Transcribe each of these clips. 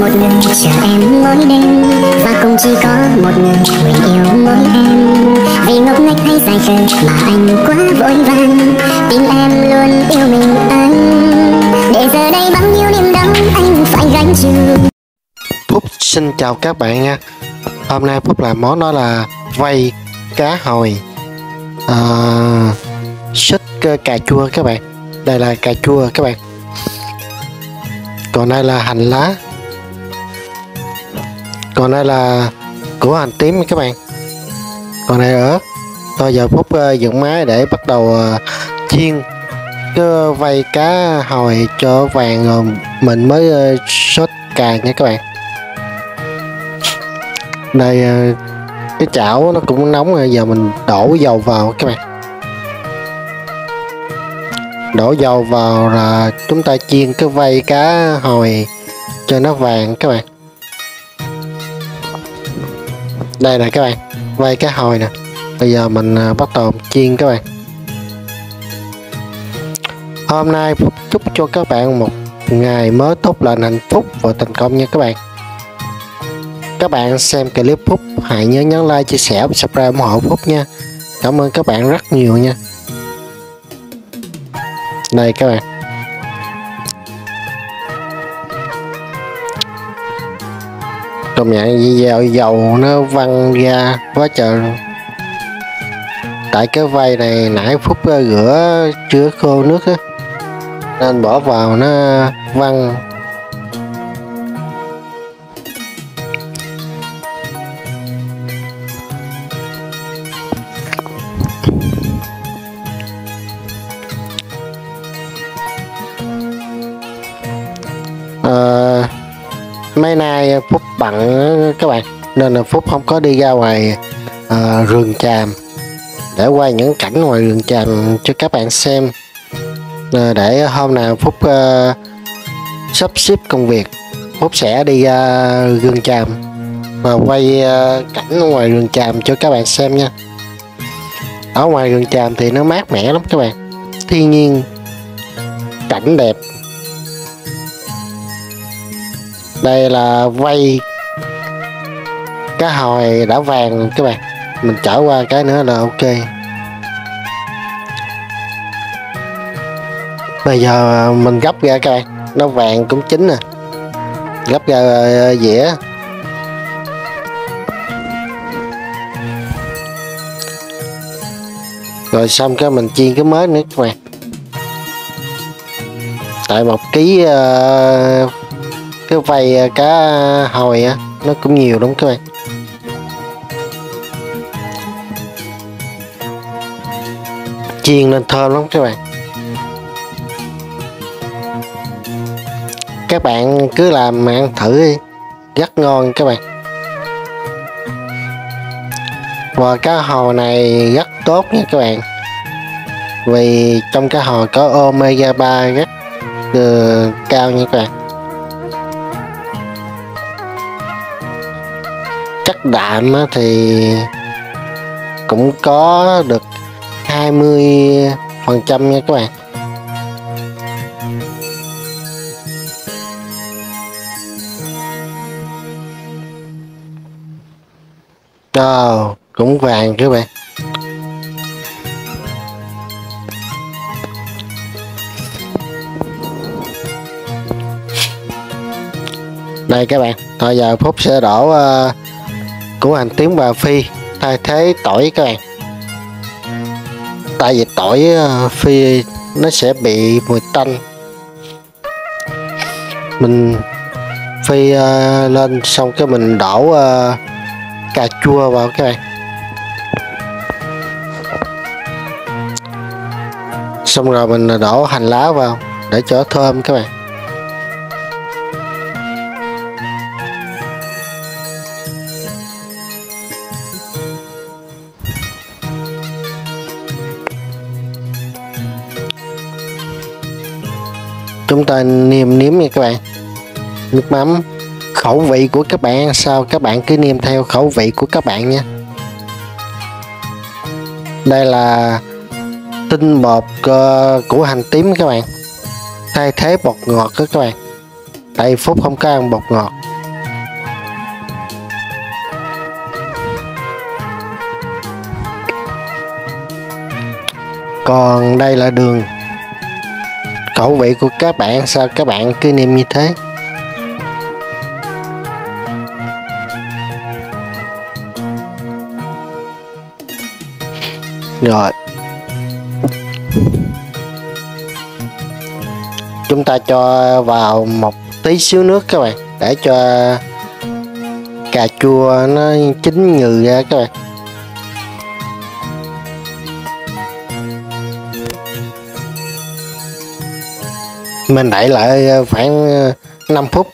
một người chờ em mỗi đêm. Và cũng chỉ có một người mình yêu mỗi em. Vì ngốc nghếch hay dài khờ mà anh quá vội vàng. Tin em luôn yêu mình anh. Để giờ đây bao nhiêu niềm đau anh phải gánh chịu. Phúc xin chào các bạn nha. Hôm nay Phúc làm món đó là vây cá hồi. À, Xích cà chua các bạn. Đây là cà chua các bạn. Còn đây là hành lá. Còn đây là củ hành tím các bạn. Còn này ở tôi Thôi giờ phút uh, dựng máy để bắt đầu uh, chiên. Cái vây cá hồi cho vàng rồi mình mới uh, sốt cà nha các bạn. Đây cái chảo nó cũng nóng rồi giờ mình đổ dầu vào các bạn. Đổ dầu vào là chúng ta chiên cái vây cá hồi cho nó vàng các bạn đây nè các bạn quay cá hồi nè. Bây giờ mình à, bắt đầu chiên các bạn. Hôm nay chúc cho các bạn một ngày mới tốt lành hạnh phúc và thành công nha các bạn. Các bạn xem clip Phúc hãy nhớ nhấn like, chia sẻ và subscribe ủng hộ Phúc nha. Cảm ơn các bạn rất nhiều nha. Đây các bạn. Công nhận dầu dầu nó văng ra quá trời Tại cái vây này nãy phút ờ, rửa chưa khô nước á, Nên bỏ vào nó văng. Mấy nay Phúc bận các bạn nên là Phúc không có đi ra ngoài à, rừng tràm. Để quay những cảnh ngoài rừng tràm cho các bạn xem. À, để hôm nào Phúc à, sắp xếp công việc Phúc sẽ đi ra rừng tràm và quay à, cảnh ngoài rừng tràm cho các bạn xem nha. Ở ngoài rừng tràm thì nó mát mẻ lắm các bạn. Thiên nhiên cảnh đẹp. Đây là vây cá hồi đã vàng các bạn mình trở qua cái nữa là ok. Bây giờ mình gấp ra các bạn nó vàng cũng chín nè. Gấp ra ờ, dĩa. Rồi xong cái mình chiên cái mới nữa các bạn. Tại một ký uh, cái vầy à, cá hồi á nó cũng nhiều lắm các bạn. Chiên lên thơm lắm các bạn. Các bạn cứ làm mà ăn thử đi. Rất ngon các bạn. Và cá hồi này rất tốt nha các bạn. Vì trong cá hồi có omega 3 rất uh, cao nha các bạn. Chất đạm thì cũng có được 20 phần trăm nha các bạn. Đó, cũng vàng các bạn. Đây các bạn, thôi giờ Phúc sẽ đổ uh, của hành tím và phi. Thay thế tỏi các bạn. Tại vì tỏi ờ, phi nó sẽ bị mùi tanh. Mình phi uh, lên xong cái mình đổ uh, cà chua vào các bạn. Xong rồi mình đổ hành lá vào để cho thơm các bạn. Chúng ta nêm nếm nha các bạn. Nước mắm, khẩu vị của các bạn. Sao các bạn cứ nêm theo khẩu vị của các bạn nha. Đây là tinh bột ờ, của hành tím các bạn. Thay thế bột ngọt đó các bạn. Tại phúc không có ăn bột ngọt. Còn đây là đường khẩu vị của các bạn, sao các bạn cứ nêm như thế? Rồi. Chúng ta cho vào một tí xíu nước các bạn, để cho cà chua nó chín nhừ ra các bạn. Mình đẩy lại ờ, khoảng ờ, 5 phút.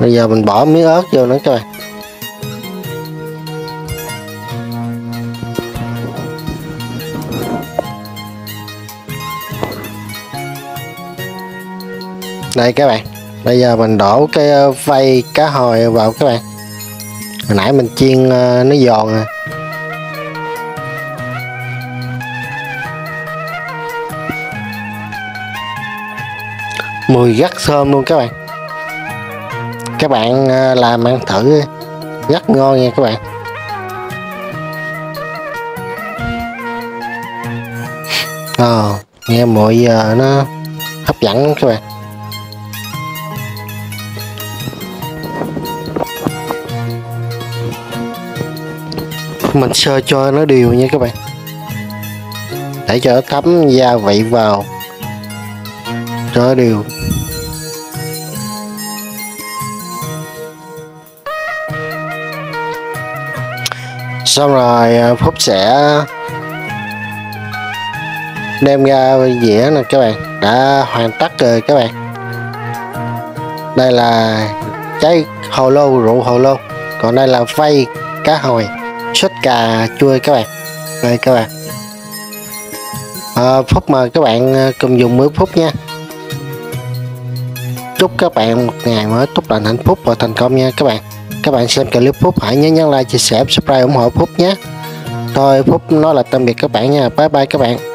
Bây giờ mình bỏ miếng ớt vô nữa coi. Bạn đây các bạn, bây giờ mình đổ cái ờ, vây cá hồi vào các bạn. Hồi nãy mình chiên nó giòn rồi. Mùi rất thơm luôn các bạn. Các bạn à, làm ăn thử rất ngon nha các bạn. Ờ nghe mùi giờ nó hấp dẫn lắm các bạn. Mình sơ cho nó đều nha các bạn. Để cho nó thấm gia vị vào cho nó đều. Xong rồi à, phúc sẽ đem ra dĩa nè các bạn. Đã hoàn tất rồi các bạn. Đây là trái hồ lô rượu hồ lô. Còn đây là vây cá hồi sốt cà chua các bạn. Đây các bạn. À, phúc mời các bạn à, cùng dùng bữa phúc nha chúc các bạn một ngày mới tốt lành, hạnh phúc và thành công nha các bạn. Các bạn xem clip phúc, hãy nhớ nhấn like, chia sẻ, subscribe ủng hộ phúc nhé. Thôi phúc, nói là tạm biệt các bạn nha. Bye bye các bạn.